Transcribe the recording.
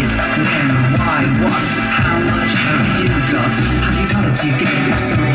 give, when, why, what, how much have you got? Have you got it? Do you get it?